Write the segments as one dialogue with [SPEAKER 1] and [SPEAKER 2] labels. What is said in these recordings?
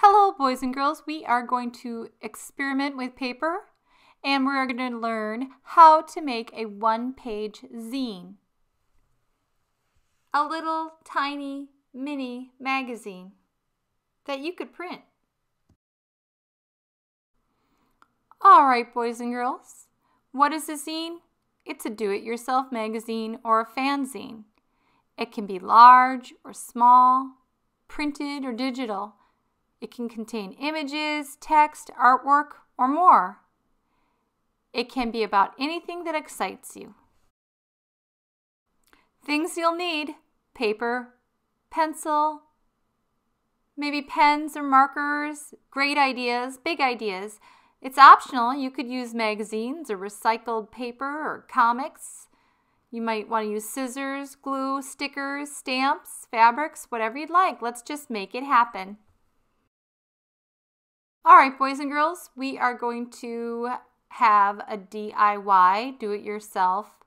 [SPEAKER 1] Hello, boys and girls. We are going to experiment with paper and we're going to learn how to make a one page zine. A little tiny mini magazine that you could print. All right, boys and girls. What is a zine? It's a do it yourself magazine or a fanzine. It can be large or small, printed or digital. It can contain images, text, artwork, or more. It can be about anything that excites you. Things you'll need paper, pencil, maybe pens or markers, great ideas, big ideas. It's optional. You could use magazines or recycled paper or comics. You might want to use scissors, glue, stickers, stamps, fabrics, whatever you'd like. Let's just make it happen. All right, boys and girls, we are going to have a DIY, do it yourself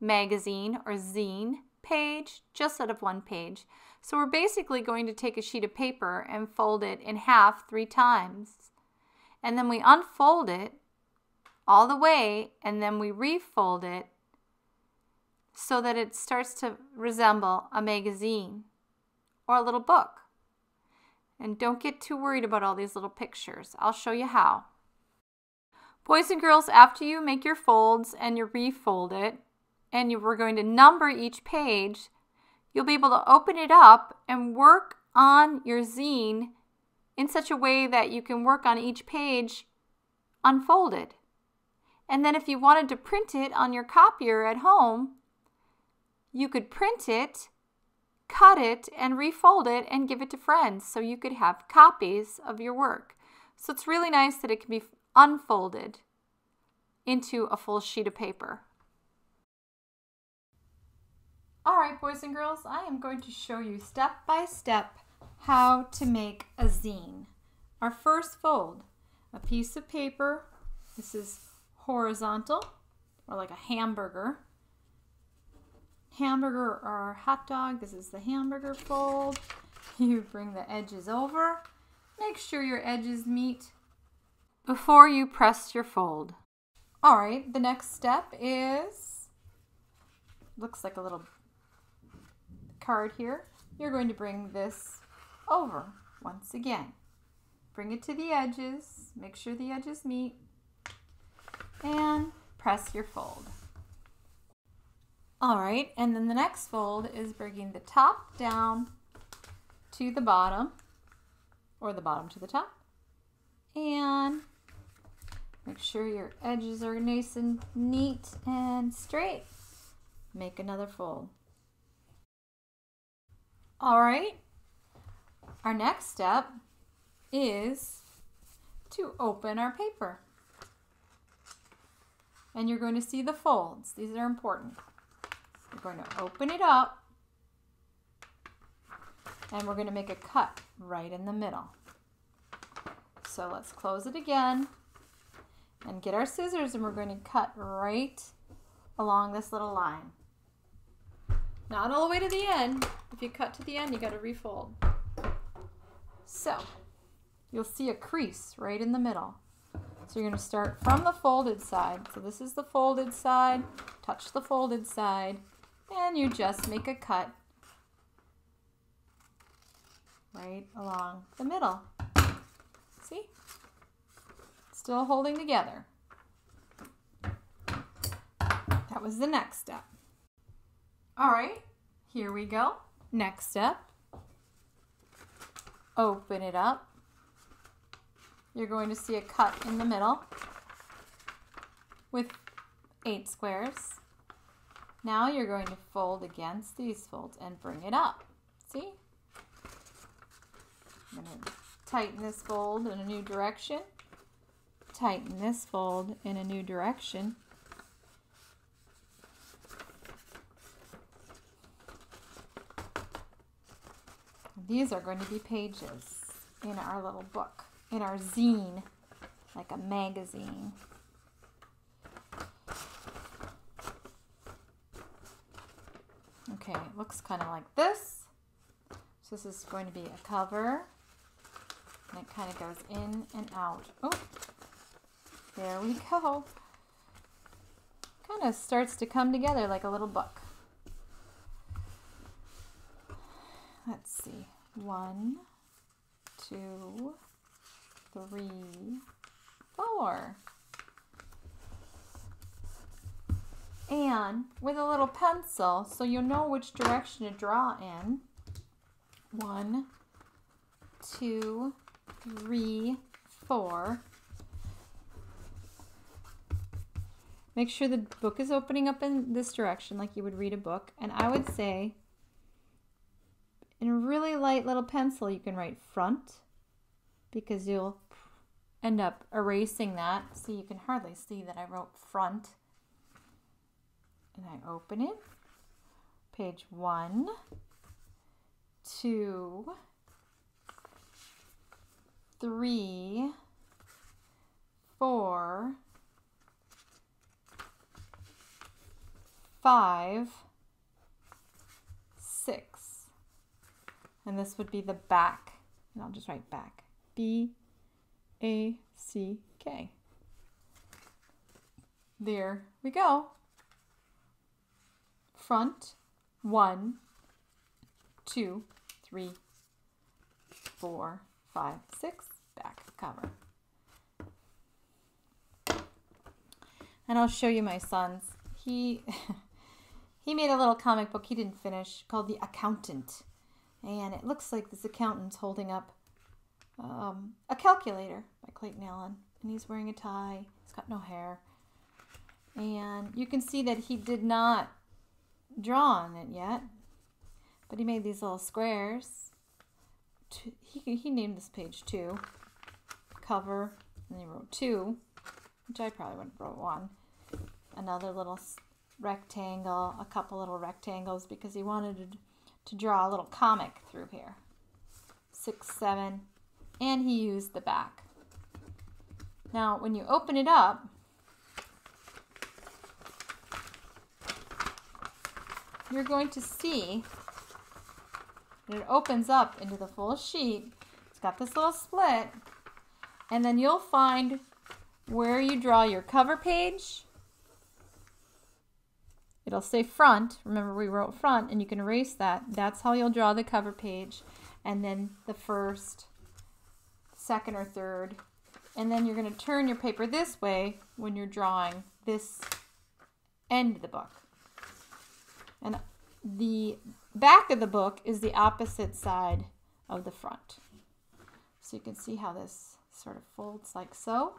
[SPEAKER 1] magazine or zine page just out of one page. So we're basically going to take a sheet of paper and fold it in half three times. And then we unfold it all the way and then we refold it so that it starts to resemble a magazine or a little book. And don't get too worried about all these little pictures. I'll show you how. Boys and girls, after you make your folds and you refold it, and you, we're going to number each page, you'll be able to open it up and work on your zine in such a way that you can work on each page unfolded. And then if you wanted to print it on your copier at home, you could print it cut it and refold it and give it to friends so you could have copies of your work. So it's really nice that it can be unfolded into a full sheet of paper. All right, boys and girls, I am going to show you step by step how to make a zine. Our first fold, a piece of paper. This is horizontal or like a hamburger hamburger or hot dog. This is the hamburger fold. You bring the edges over. Make sure your edges meet before you press your fold. All right, the next step is, looks like a little card here. You're going to bring this over once again. Bring it to the edges, make sure the edges meet, and press your fold. All right, and then the next fold is bringing the top down to the bottom, or the bottom to the top. And make sure your edges are nice and neat and straight. Make another fold. All right, our next step is to open our paper. And you're going to see the folds. These are important. We're going to open it up and we're going to make a cut right in the middle. So let's close it again and get our scissors and we're going to cut right along this little line. Not all the way to the end. If you cut to the end, you got to refold. So you'll see a crease right in the middle. So you're going to start from the folded side. So this is the folded side. Touch the folded side and you just make a cut right along the middle. See? Still holding together. That was the next step. All right, here we go. Next step. Open it up. You're going to see a cut in the middle with eight squares. Now you're going to fold against these folds and bring it up. See? I'm going to tighten this fold in a new direction. Tighten this fold in a new direction. These are going to be pages in our little book, in our zine, like a magazine. Okay, it looks kind of like this. So this is going to be a cover. And it kind of goes in and out. Oh, there we go. Kind of starts to come together like a little book. Let's see. One, two, three, four. With a little pencil, so you'll know which direction to draw in. One, two, three, four. Make sure the book is opening up in this direction like you would read a book. And I would say, in a really light little pencil, you can write front because you'll end up erasing that. See, you can hardly see that I wrote front. And I open it. Page one, two, three, four, five, six. And this would be the back. And I'll just write back. B A C K. There we go. Front, one, two, three, four, five, six, back cover. And I'll show you my son's. He he made a little comic book he didn't finish called The Accountant. And it looks like this accountant's holding up um, a calculator by Clayton Allen. And he's wearing a tie. He's got no hair. And you can see that he did not draw on it yet. But he made these little squares. He, he named this page two. Cover. And he wrote two. Which I probably wouldn't wrote one. Another little rectangle. A couple little rectangles because he wanted to, to draw a little comic through here. Six, seven. And he used the back. Now, when you open it up, you're going to see that it opens up into the full sheet. It's got this little split. And then you'll find where you draw your cover page. It'll say front. Remember we wrote front and you can erase that. That's how you'll draw the cover page. And then the first, second or third. And then you're going to turn your paper this way when you're drawing this end of the book. And the back of the book is the opposite side of the front. So you can see how this sort of folds like so.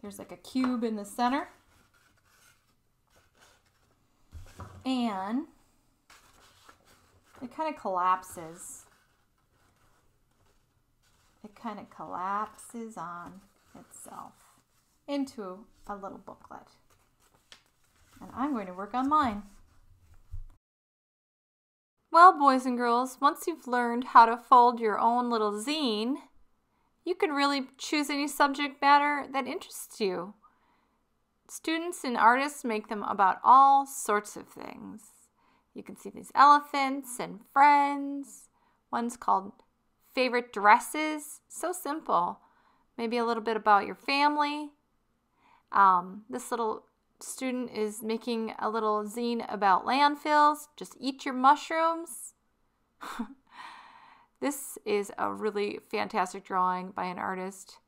[SPEAKER 1] There's like a cube in the center. And it kind of collapses. It kind of collapses on itself into a little booklet. And I'm going to work on mine. Well, boys and girls, once you've learned how to fold your own little zine, you can really choose any subject matter that interests you. Students and artists make them about all sorts of things. You can see these elephants and friends. One's called favorite dresses. So simple. Maybe a little bit about your family. Um, this little student is making a little zine about landfills. Just eat your mushrooms. this is a really fantastic drawing by an artist.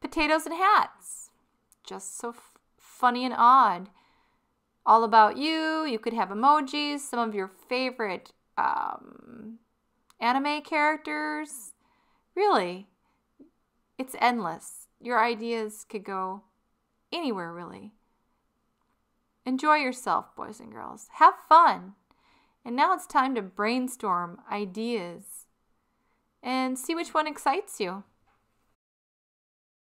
[SPEAKER 1] Potatoes and hats. Just so funny and odd. All about you. You could have emojis, some of your favorite um, anime characters. Really, it's endless. Your ideas could go anywhere, really. Enjoy yourself, boys and girls. Have fun. And now it's time to brainstorm ideas and see which one excites you.